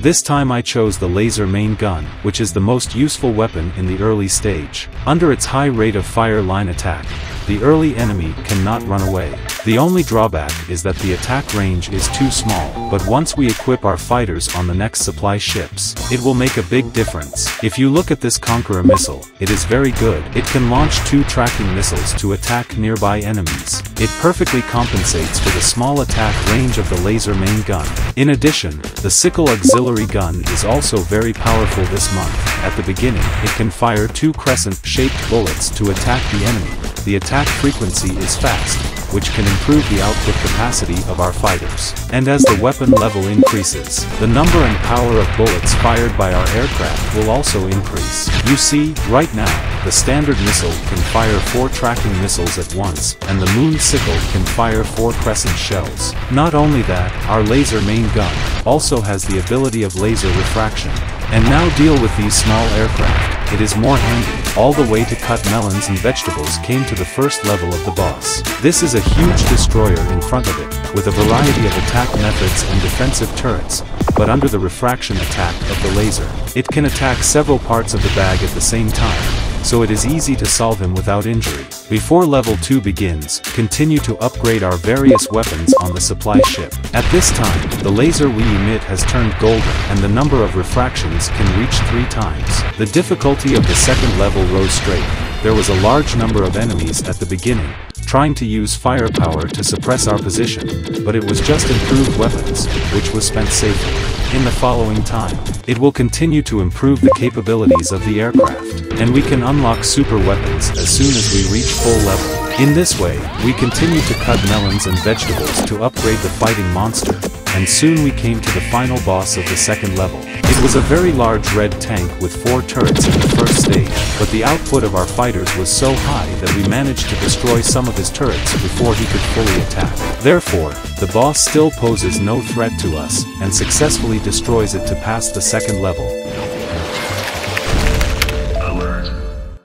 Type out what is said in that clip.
This time I chose the laser main gun, which is the most useful weapon in the early stage. Under its high rate of fire line attack, the early enemy cannot run away. The only drawback is that the attack range is too small, but once we equip our fighters on the next supply ships, it will make a big difference. If you look at this Conqueror missile, it is very good. It can launch two tracking missiles to attack nearby enemies. It perfectly compensates for the small attack range of the laser main gun. In addition, the sickle auxiliary gun is also very powerful this month. At the beginning, it can fire two crescent-shaped bullets to attack the enemy. The attack frequency is fast, which can improve the output capacity of our fighters. And as the weapon level increases, the number and power of bullets fired by our aircraft will also increase. You see, right now, the standard missile can fire four tracking missiles at once, and the moon sickle can fire four crescent shells. Not only that, our laser main gun also has the ability of laser refraction. And now deal with these small aircraft, it is more handy. All the way to cut melons and vegetables came to the first level of the boss. This is a huge destroyer in front of it, with a variety of attack methods and defensive turrets, but under the refraction attack of the laser. It can attack several parts of the bag at the same time, so it is easy to solve him without injury. Before level 2 begins, continue to upgrade our various weapons on the supply ship. At this time, the laser we emit has turned golden and the number of refractions can reach 3 times. The difficulty of the second level rose straight. There was a large number of enemies at the beginning, trying to use firepower to suppress our position, but it was just improved weapons, which was spent safely. In the following time, it will continue to improve the capabilities of the aircraft, and we can unlock super weapons as soon as we reach full level. In this way, we continue to cut melons and vegetables to upgrade the fighting monster, and soon we came to the final boss of the second level. It was a very large red tank with four turrets in the first stage, but the output of our fighters was so high that we managed to destroy some of his turrets before he could fully attack. Therefore, the boss still poses no threat to us, and successfully destroys it to pass the second level.